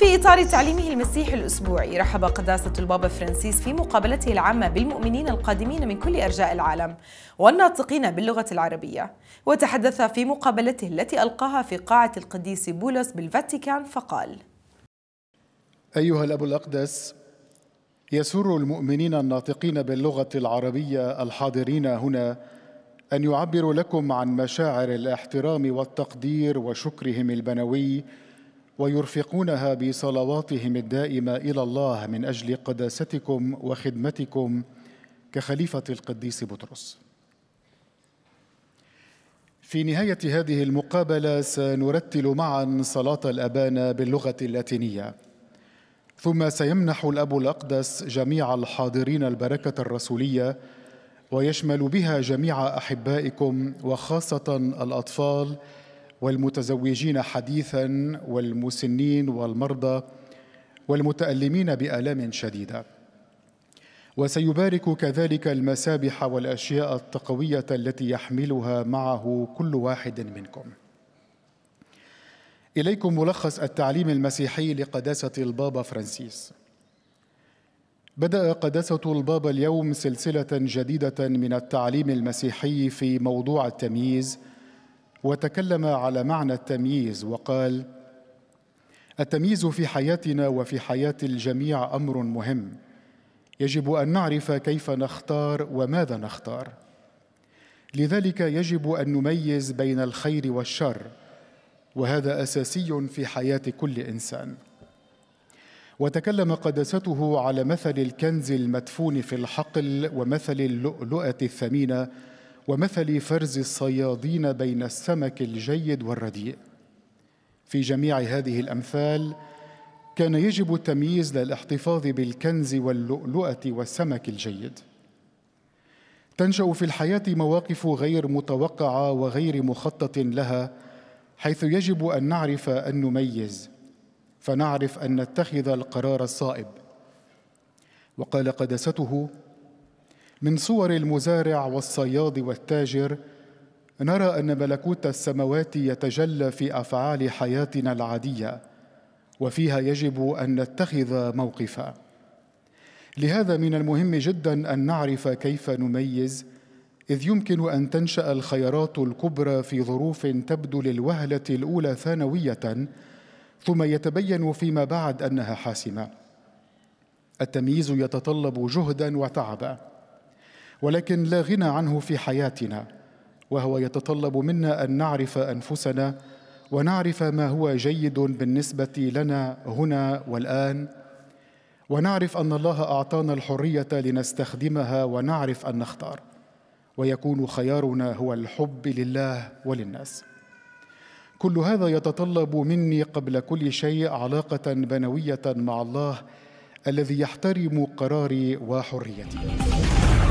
في إطار تعليمه المسيحي الأسبوعي رحب قداسة البابا فرانسيس في مقابلته العامة بالمؤمنين القادمين من كل أرجاء العالم والناطقين باللغة العربية. وتحدث في مقابلته التي ألقاها في قاعة القديس بولس بالفاتيكان فقال أيها الأب الأقدس يسر المؤمنين الناطقين باللغة العربية الحاضرين هنا أن يعبروا لكم عن مشاعر الاحترام والتقدير وشكرهم البنوي ويرفقونها بصلواتهم الدائمة إلى الله من أجل قداستكم وخدمتكم كخليفة القديس بطرس. في نهاية هذه المقابلة سنرتل معا صلاة الابانا باللغة اللاتينية. ثم سيمنح الأب الأقدس جميع الحاضرين البركة الرسولية ويشمل بها جميع أحبائكم وخاصة الأطفال والمتزوجين حديثا والمسنين والمرضى والمتألمين بآلام شديدة. وسيبارك كذلك المسابح والأشياء التقوية التي يحملها معه كل واحد منكم. إليكم ملخص التعليم المسيحي لقداسة البابا فرانسيس. بدأ قداسة البابا اليوم سلسلة جديدة من التعليم المسيحي في موضوع التمييز وتكلم على معنى التمييز وقال التمييز في حياتنا وفي حياة الجميع أمر مهم. يجب أن نعرف كيف نختار وماذا نختار. لذلك يجب أن نميز بين الخير والشر وهذا أساسي في حياة كل إنسان. وتكلم قدسته على مثل الكنز المدفون في الحقل ومثل اللؤلؤة الثمينة ومثل فرز الصيادين بين السمك الجيد والرديء. في جميع هذه الأمثال كان يجب التمييز للاحتفاظ بالكنز واللؤلؤة والسمك الجيد. تنشأ في الحياة مواقف غير متوقعة وغير مخطط لها حيث يجب أن نعرف أن نميز فنعرف أن نتخذ القرار الصائب. وقال قدسته من صور المزارع والصياد والتاجر نرى أن ملكوت السماوات يتجلى في أفعال حياتنا العادية وفيها يجب أن نتخذ موقفا. لهذا من المهم جدا أن نعرف كيف نميز إذ يمكن أن تنشأ الخيارات الكبرى في ظروف تبدو للوهلة الأولى ثانوية ثم يتبين فيما بعد أنها حاسمة. التمييز يتطلب جهدا وتعبا. ولكن لا غنى عنه في حياتنا وهو يتطلب منا أن نعرف أنفسنا ونعرف ما هو جيد بالنسبة لنا هنا والآن ونعرف أن الله أعطانا الحرية لنستخدمها ونعرف أن نختار ويكون خيارنا هو الحب لله وللناس. كل هذا يتطلب مني قبل كل شيء علاقة بنوية مع الله الذي يحترم قراري وحريتي.